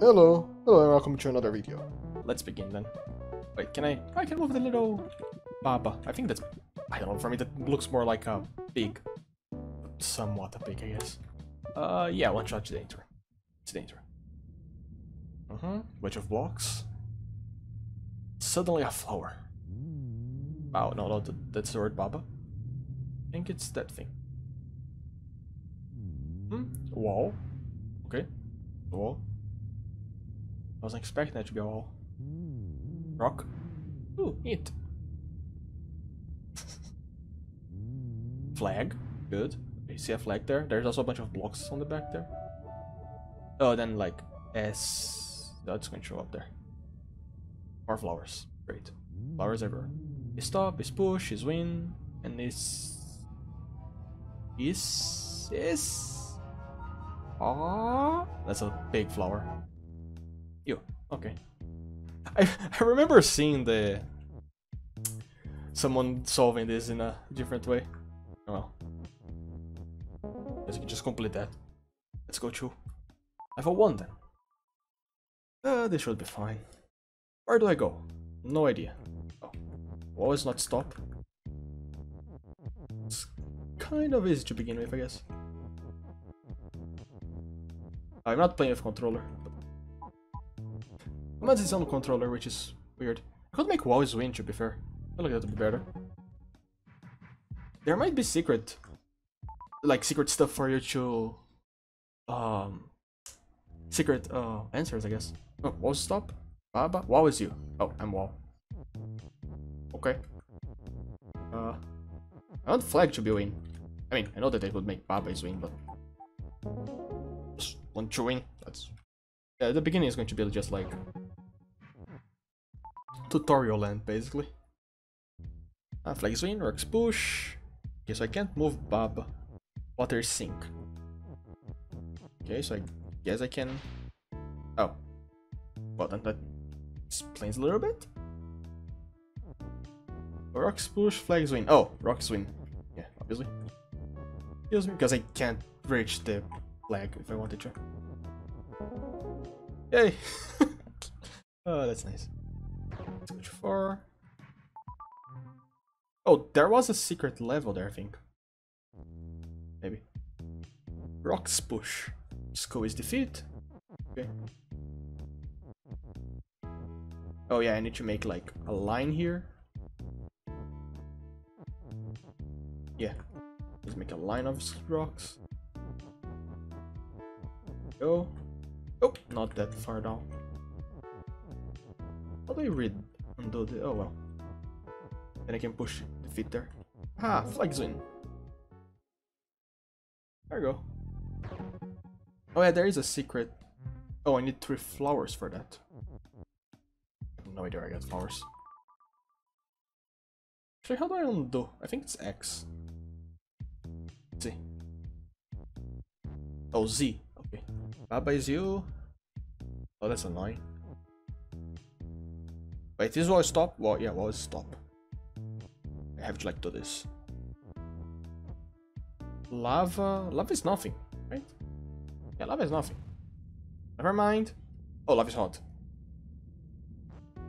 Hello, hello and welcome to another video. Let's begin then. Wait, can I? I can move the little Baba. I think that's, I don't know, for me that looks more like a pig. Somewhat a pig, I guess. Uh, yeah, one shot to the intro. It's the intro. Uh-huh, bunch of blocks. Suddenly a flower. Wow, no, no, that- that's the word Baba. I think it's that thing. Hmm, wall. Okay, wall. I wasn't expecting that to be a wall. Rock. Ooh, it. flag. Good. Okay, see a flag there? There's also a bunch of blocks on the back there. Oh, then like S. That's going to show up there. More flowers. Great. Flowers everywhere. Is stop, is push, is win, and is. Is. Is. Ah, that's a big flower. You. Okay. I I remember seeing the someone solving this in a different way. Oh well. Can just complete that. Let's go to level one then. Uh, this should be fine. Where do I go? No idea. Oh, always not stop. It's kind of easy to begin with, I guess. I'm not playing with controller. Commands is on the controller, which is weird. I could make walls win, to be fair. I feel like that would be better. There might be secret, like secret stuff for you to, um, secret uh answers, I guess. Oh, wall stop. Baba, wall is you. Oh, I'm wall. Okay. Uh, I want flag to be win. I mean, I know that they would make Baba is win, but just want to win. That's yeah. The beginning is going to be just like tutorial land, basically. Uh, flag swing, rocks push. Okay, so I can't move Baba. Water sink. Okay, so I guess I can. Oh, well then that explains a little bit. Rocks push, flag swing. Oh, rocks swing. Yeah, obviously. Kills me because I can't reach the flag if I wanted to. Yay! oh, that's nice. Switch four. Oh, there was a secret level there, I think. Maybe. Rocks push. Skull is defeat. Okay. Oh yeah, I need to make like a line here. Yeah. Let's make a line of rocks. Go. Oh, not that far down. How do I read the oh well. Then I can push the feet there. Ah, flags win. There we go. Oh yeah, there is a secret. Oh, I need three flowers for that. No idea where I got flowers. Actually, how do I undo? I think it's X. Let's see. Oh, Z. Okay. Baba is you. Oh, that's annoying. Wait, this was stop? Well, yeah, was stop. I have to like do this. Lava. Lava is nothing, right? Yeah, lava is nothing. Never mind. Oh, lava is hot.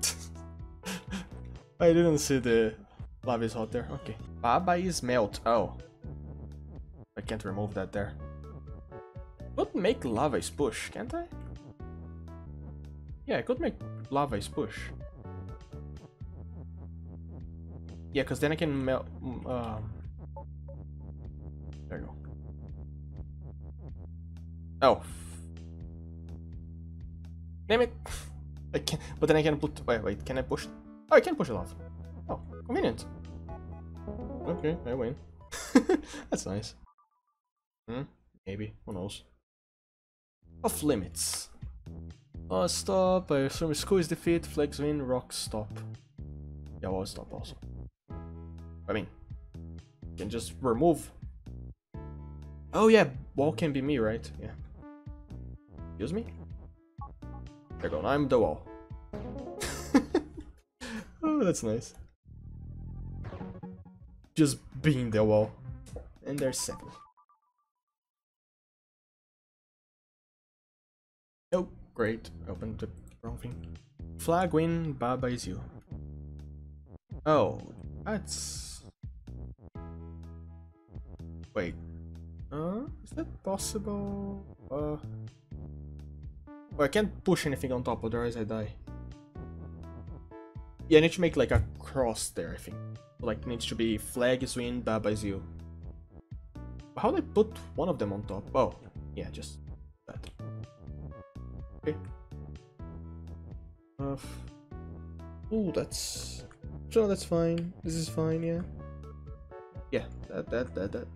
I didn't see the lava is hot there. Okay. Baba is melt. Oh. I can't remove that there. Could make lava is push, can't I? Yeah, I could make lava is push. Yeah, because then I can melt. mm, Um, there you go. Oh. Damn it! I can but then I can put. Wait, wait, can I push? Oh, I can push it off. Oh, convenient. Okay, I win. That's nice. Hmm, maybe. Who knows? Off limits. Oh, stop. I assume school is defeat. Flags win. Rock stop. Yeah, well, stop also. I mean, you can just remove. Oh yeah, wall can be me, right? Yeah. Excuse me? Go, I'm the wall. oh, that's nice. Just being the wall. And there's second. Oh, great. Open the wrong thing. Flag win, Baba is you. Oh, that's... Wait. Uh, is that possible? Uh... Well, I can't push anything on top, otherwise I die. Yeah, I need to make like a cross there, I think. Like, needs to be flag is win, Baba is you. How do I put one of them on top? Oh, yeah, just that. Okay. Uh, oh, that's... Sure, that's fine. This is fine, yeah. Yeah, that, that, that, that.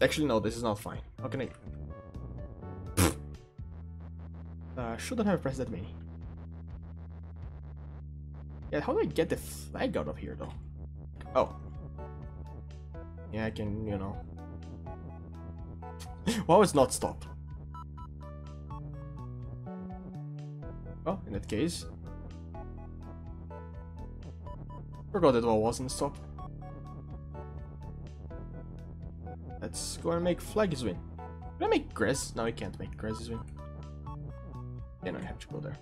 Actually, no, this is not fine. How can I... uh, shouldn't have pressed that many. Yeah, how do I get the flag out of here, though? Oh. Yeah, I can, you know. Why was not stop? Well, in that case. Forgot that one wasn't stop. Let's go and make flags win. Can I make grass? No, I can't make grasses win. Then I have to go there.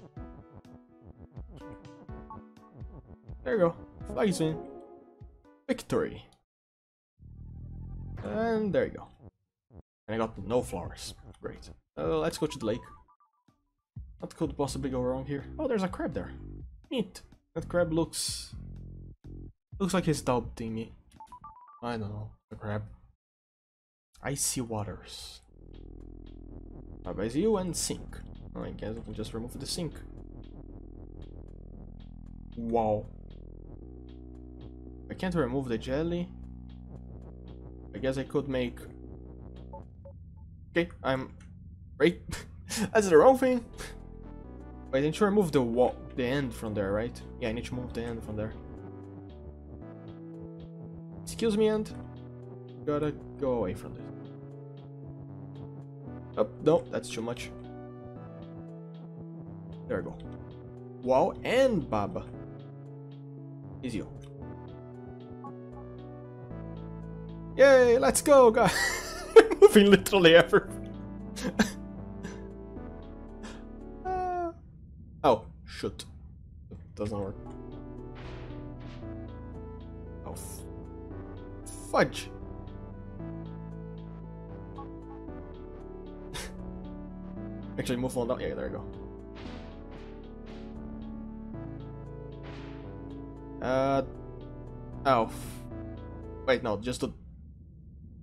There you go. Flags win. Victory. And there you go. And I got no flowers. Great. Uh, let's go to the lake. What could possibly go wrong here? Oh, there's a crab there. Neat. That crab looks... Looks like he's doubting me. I don't know. The crab. Icy waters. Bye you and sink. I guess I can just remove the sink. Wow. I can't remove the jelly. I guess I could make... Okay, I'm... Right? That's the wrong thing. I need to remove the wall, the end from there, right? Yeah, I need to move the end from there. Excuse me, end. Gotta go away from this. Oh, no, that's too much. There we go. Wow and Baba. Is you. Yay, let's go, guys! Moving literally ever. uh, oh, shoot. It doesn't work. Oh, fudge. Actually, move on down. Yeah, there you go. Uh. Oh. Wait, no, just the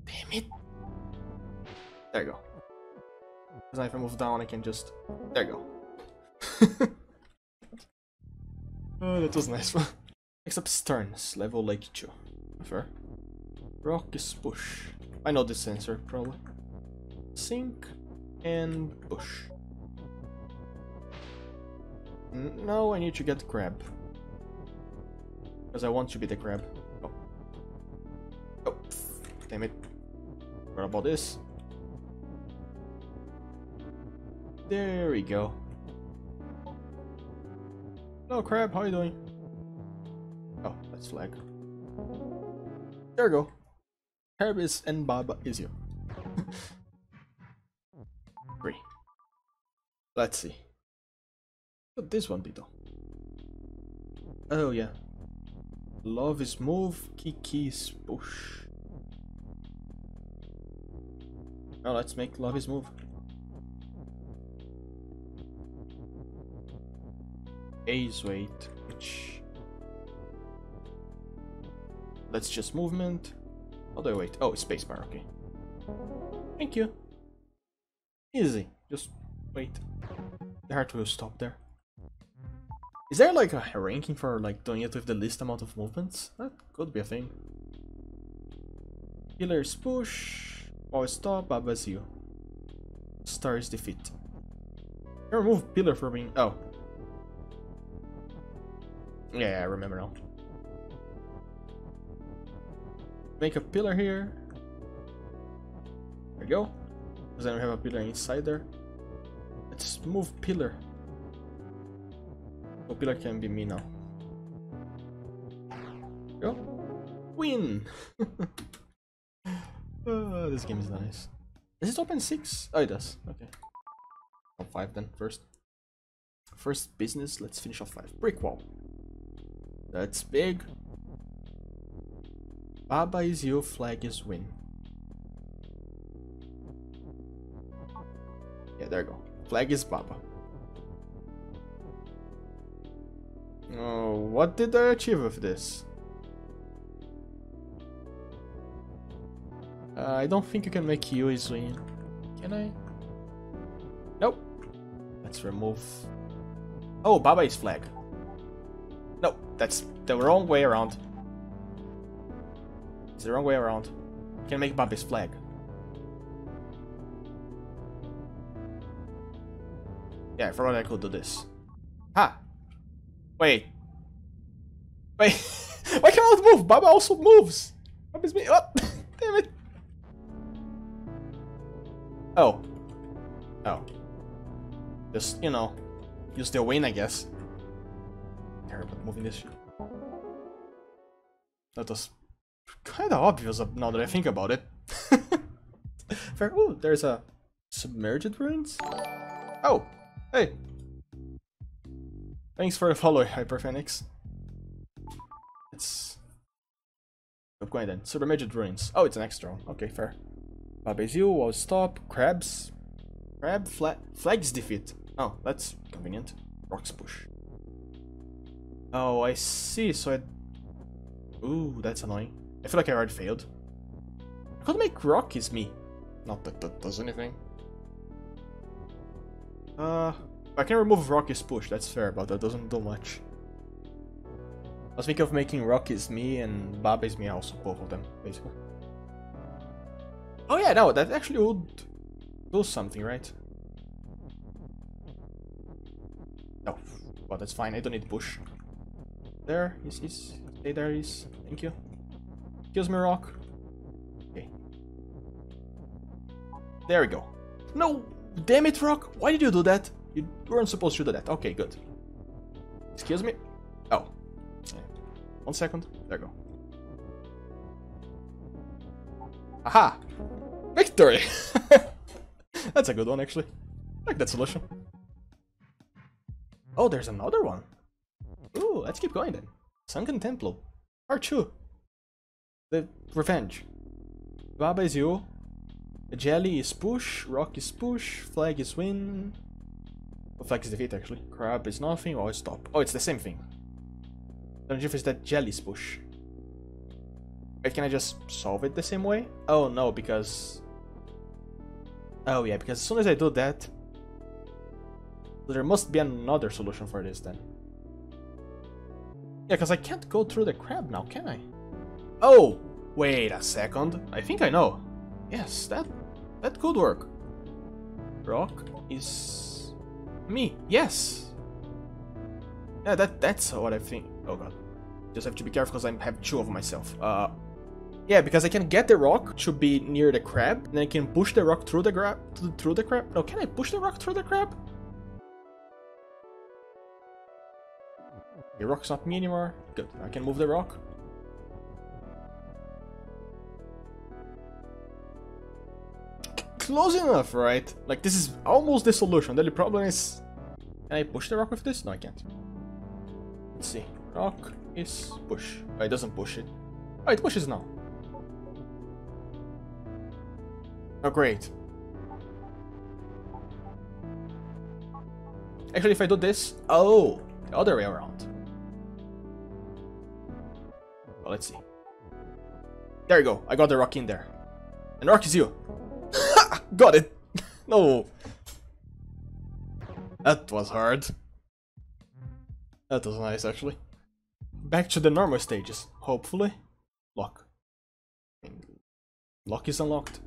Damn it. There you go. Because if I move down, I can just... There you go. oh, that was nice one. Up, Sterns, level Lake 2. Fair. Rock is push. I know this sensor, probably. Sink and push. No, I need to get crab. Because I want to be the crab. Oh. Oh, damn it. What about this? There we go. Hello, crab. How are you doing? Oh, that's flag. There we go. Crab is and Baba is you. Three. Let's see. What this one be though? Oh yeah. Love is move, Kiki's push. Now oh, let's make love is move. A's weight, which... Let's just movement. Oh, wait? Oh, spacebar, okay. Thank you. Easy. Just wait. The heart will stop there. Is there like a ranking for like doing it with the least amount of movements? That could be a thing. Healer's push. Oh, stop Abazio. Stars defeat. I remove pillar for being. Oh. Yeah, I remember now. Make a pillar here. There we go. Because I don't have a pillar inside there. Let's move pillar. Oh, pillar can be me now. Go. Win! Oh, this game is nice. Does it open six? Oh, it does. Okay. On five then, first. First business, let's finish off five. Brick wall. That's big. Baba is you, flag is win. Yeah, there you go. Flag is Baba. Oh, what did I achieve with this? Uh, I don't think you can make you is win. Can I? Nope. Let's remove... Oh, Baba is flag. No, that's the wrong way around. It's the wrong way around. Can make Baba's flag. Yeah, forgot I could do this. Ha! Wait. Wait. Why can't I move? Baba also moves. Baba's me. Oh, damn it. Oh. Oh. Just, you know, you still win, I guess. Terrible moving this shit. That was kind of obvious now that I think about it. Fair. Oh, there's a submerged ruins. Oh, hey. Thanks for the follow, Hyperphoenix. It's... Keep going then. Submerged ruins. Oh, it's an extra. Okay, fair. Babezil, wall stop, crabs. Crab, flag, flags defeat. Oh, that's convenient. Rocks push. Oh, I see, so I... Ooh, that's annoying. I feel like I already failed. I could make rock is me. Not that that does anything. Uh, I can remove Rocky's push, that's fair, but that doesn't do much. I was thinking of making Rocky's me and Baba is me also, both of them, basically. Oh yeah, no, that actually would do something, right? Oh, well that's fine, I don't need push. There, is, is, stay there, is, thank you. Kills me rock. Okay. There we go. No! Damn it, Rock! Why did you do that? You weren't supposed to do that. Okay, good. Excuse me? Oh. One second. There we go. Aha! Victory! That's a good one, actually. I like that solution. Oh, there's another one. Ooh, let's keep going then. Sunken Temple. Part 2. The Revenge. Baba is you. Jelly is push, rock is push, flag is win. Well, flag is defeat actually. Crab is nothing, oh, or stop. Oh, it's the same thing. The difference is that jelly is push. Wait, can I just solve it the same way? Oh no, because... Oh yeah, because as soon as I do that... There must be another solution for this then. Yeah, because I can't go through the crab now, can I? Oh! Wait a second. I think I know. Yes, that that could work. Rock is me. Yes. Yeah, that that's what I think. Oh god. Just have to be careful because I have two of myself. Uh, yeah, because I can get the rock to be near the crab, and I can push the rock through the crab. Through the crab? No, can I push the rock through the crab? The rock's not me anymore. Good. I can move the rock. Close enough, right? Like, this is almost the solution. The only problem is... Can I push the rock with this? No, I can't. Let's see. Rock is push. Oh, it doesn't push it. Oh, it pushes now. Oh, great. Actually, if I do this... Oh, the other way around. Well, let's see. There you go. I got the rock in there. And rock is you. Got it! no! That was hard. That was nice, actually. Back to the normal stages, hopefully. Lock. Lock is unlocked.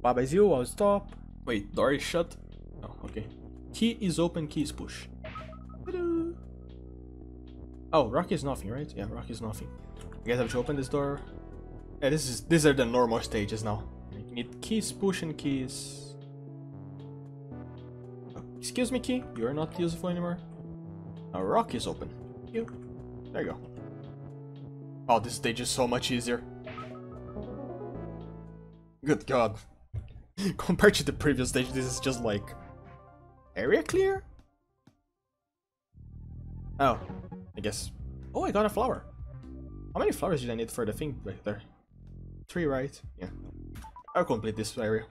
Baba is you, I'll stop. Wait, door is shut. Oh, okay. Key is open, key is push. Oh, rock is nothing, right? Yeah, rock is nothing. I guess I have to open this door. Yeah, this is these are the normal stages now. Need keys, push and keys. Oh, excuse me, key. You're not useful anymore. A rock is open. You. There you go. Oh, this stage is so much easier. Good god. Compared to the previous stage, this is just like... Area clear? Oh, I guess... Oh, I got a flower. How many flowers did I need for the thing right there? Three, right? Yeah. I'll complete this area.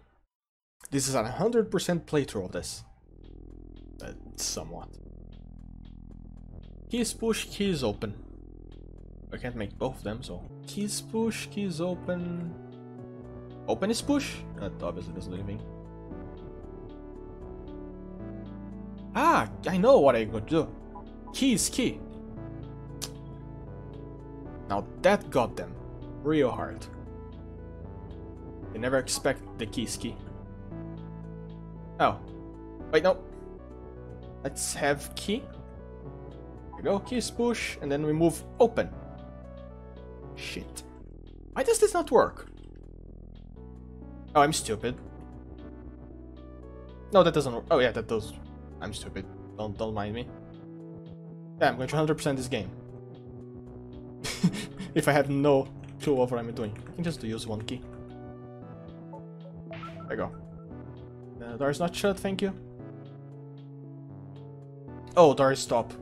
This is a 100% playthrough of this. Uh, somewhat. Keys push, keys open. I can't make both of them, so... Keys push, keys open... Open is push? That obviously doesn't do. Ah, I know what I'm going to do. Key is key. Now that got them real hard. They never expect the key is key. Oh. Wait, no. Let's have key. There we go, keys push, and then we move open. Shit. Why does this not work? Oh, I'm stupid. No, that doesn't work. Oh yeah, that does. I'm stupid. Don't don't mind me. Yeah, I'm going to 100% this game. if I have no clue of what I'm doing. I can just use one key. There we go. Door is not shut, thank you. Oh, door is stop.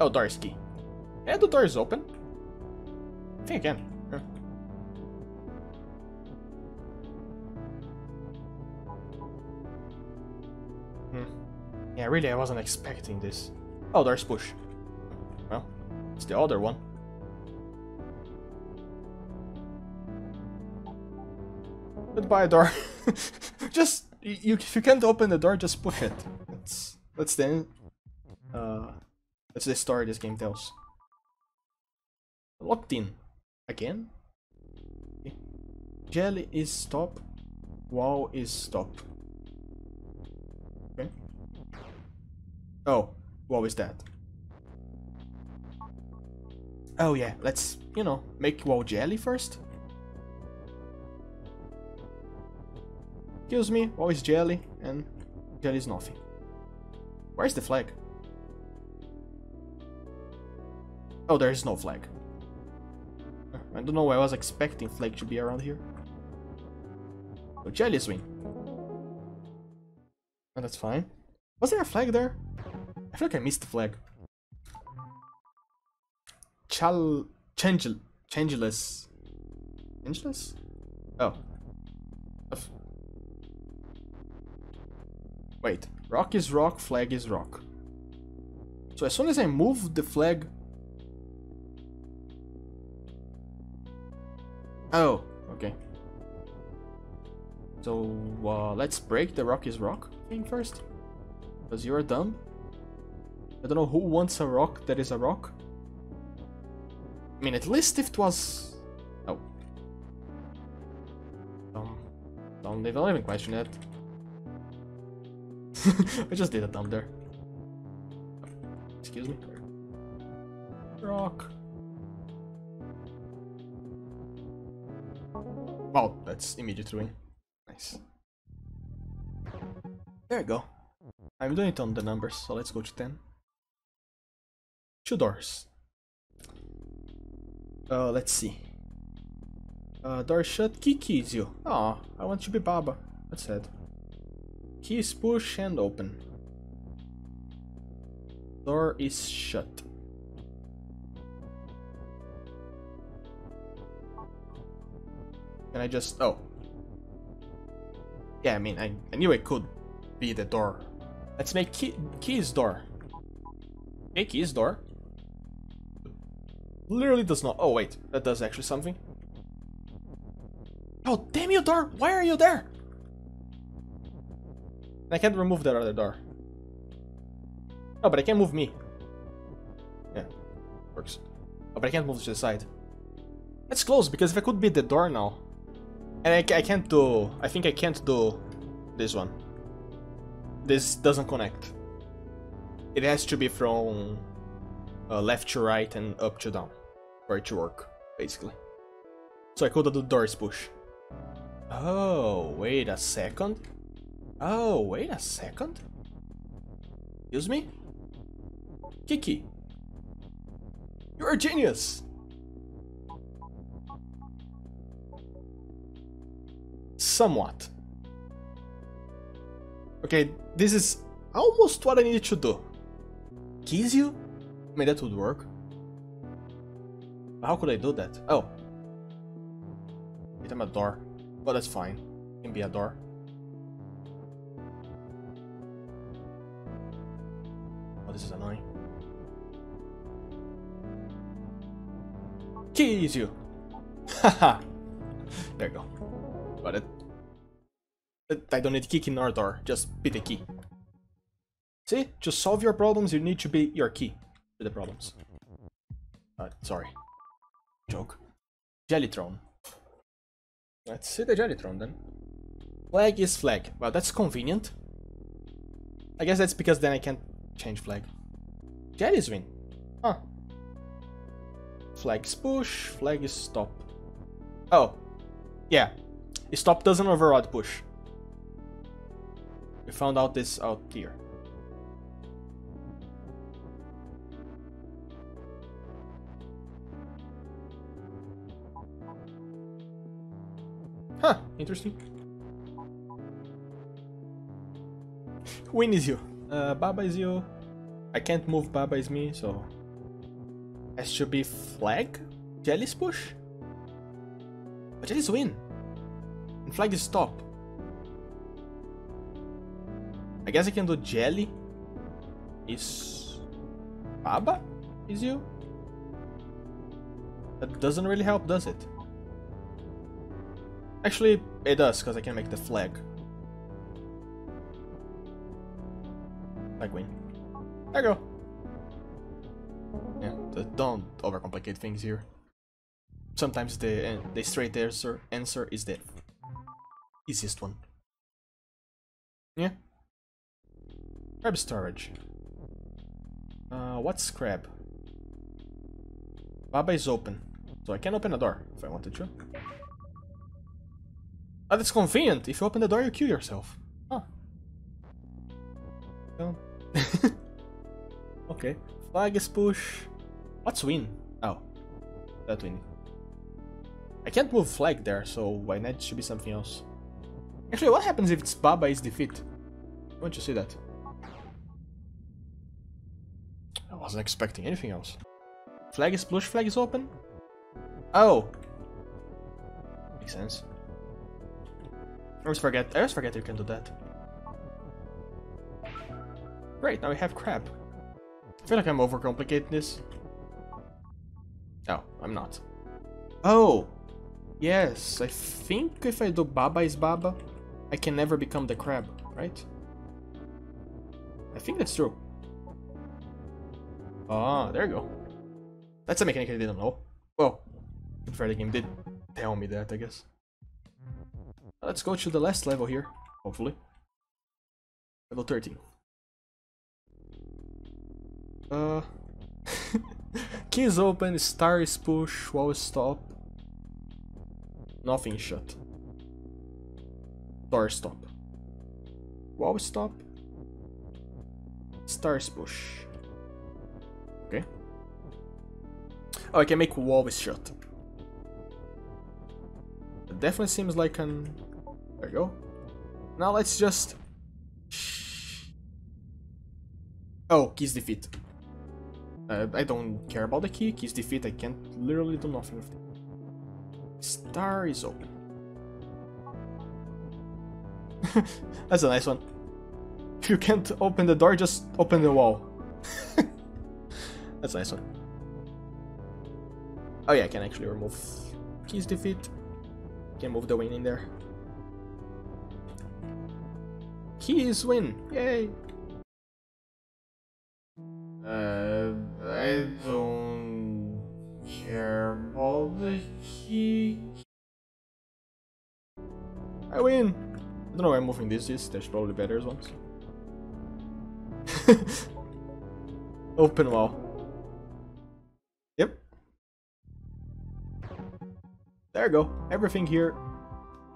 Oh, door is key. Yeah, the door is open. I think I can. Yeah. Hmm. Yeah, really, I wasn't expecting this. Oh, there's push. Well, it's the other one. Goodbye, door. just you, if you can't open the door, just push it. That's that's the end. Uh, that's the story this game tells. Locked in again. Jelly is stop. Wall is stop. Okay. Oh, what was that? Oh yeah, let's, you know, make wall jelly first. Excuse me, is jelly? And jelly is nothing. Where's the flag? Oh, there is no flag. Uh, I don't know why I was expecting flag to be around here. Oh, jelly swing. Oh, that's fine. Was there a flag there? I feel like I missed the flag. Chal... Change... Changeless... Changeless? Oh. Wait. Rock is rock, flag is rock. So as soon as I move the flag... Oh, okay. So, uh, let's break the rock is rock thing first. Because you're dumb. I don't know who wants a rock that is a rock. I mean, at least if it was... Oh. Um, don't, don't even question it. I just did a dumb there. Excuse me. Rock. Wow, that's immediate ruin. Nice. There you go. I'm doing it on the numbers, so let's go to 10. Two doors. Uh, let's see. Uh, door shut, key keys you. Aw, I want to be Baba. That's sad. Keys push and open. Door is shut. Can I just... Oh. Yeah, I mean, I, I knew it could be the door. Let's make key, keys door. Okay, keys door. Literally does not... Oh, wait. That does actually something. Oh, damn you, door! Why are you there? I can't remove that other door. Oh, but I can move me. Yeah, works. Oh, but I can't move to the side. That's close, because if I could be the door now... And I, I can't do... I think I can't do this one. This doesn't connect. It has to be from uh, left to right and up to down for it to work, basically. So I could do the doors push. Oh, wait a second. Oh, wait a second. Excuse me? Kiki. You're a genius! Somewhat. Okay, this is almost what I needed to do. Kiss you? I mean, that would work. How could I do that? Oh. Wait, I'm a door. Well, that's fine. Can be a door. Oh, this is annoying. Keys you! Haha! there you go. Got it. I don't need key nor door, just be the key. See? To solve your problems, you need to be your key to the problems. Uh, sorry. Joke. Jelly Throne. Let's see the Jelly Throne then. Flag is flag. Well, that's convenient. I guess that's because then I can't change flag. Jelly's win. Huh. Flag is push, flag is stop. Oh. Yeah. Stop doesn't override push. We found out this out here. Huh, interesting. Win is you. Uh, Baba is you. I can't move Baba is me, so... Has should be flag? Jelly's push? But Jelly's win. And flag is stop. I guess I can do Jelly. Is... Baba? Is you? That doesn't really help, does it? Actually, it does, because I can make the flag. Win. There you go. Yeah, don't overcomplicate things here. Sometimes the the straight answer answer is the easiest one. Yeah. Crab storage. Uh, what's crab? Baba is open, so I can open a door if I wanted to. Oh, that's convenient. If you open the door, you kill yourself. Huh. Okay. Flag is push. What's win? Oh. That win. I can't move flag there, so why not? It should be something else. Actually, what happens if it's Baba is defeat? I want to see that. I wasn't expecting anything else. Flag is push, flag is open? Oh! Makes sense. I always forget. I always forget you can do that. Great, now we have crab. I feel like I'm overcomplicating this. No, I'm not. Oh! Yes, I think if I do Baba is Baba, I can never become the crab, right? I think that's true. Ah, there you go. That's a mechanic I didn't know. Well, the the game did tell me that, I guess. Let's go to the last level here, hopefully. Level 13. Uh, keys open, stars push, wall stop. Nothing shut. Door stop. Wall stop. Stars push. Okay. Oh, I can make wall shut. It definitely seems like an there we go. Now let's just... Oh, keys defeat. Uh, I don't care about the key. Keys defeat, I can't literally do nothing with it. Star is open. That's a nice one. If you can't open the door, just open the wall. That's a nice one. Oh yeah, I can actually remove keys defeat. Can move the wing in there. Keys win! Yay! I don't know why I'm moving this is, there's probably better ones. Open wall. Yep. There you go. Everything here.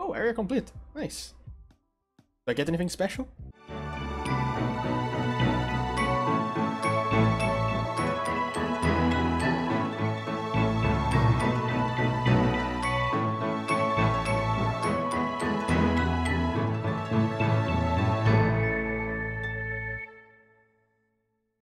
Oh, area complete. Nice. Do I get anything special?